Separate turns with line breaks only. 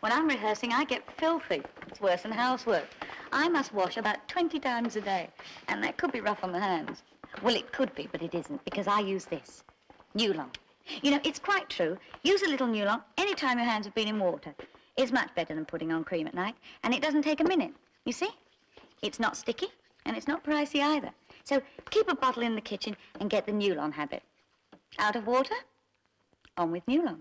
When I'm rehearsing, I get filthy. It's worse than housework. I must wash about 20 times a day, and that could be rough on the hands. Well, it could be, but it isn't, because I use this. Nulon. You know, it's quite true. Use a little Nulon any time your hands have been in water. It's much better than putting on cream at night, and it doesn't take a minute. You see? It's not sticky, and it's not pricey either. So keep a bottle in the kitchen and get the Nulon habit. Out of water? On with Nulon.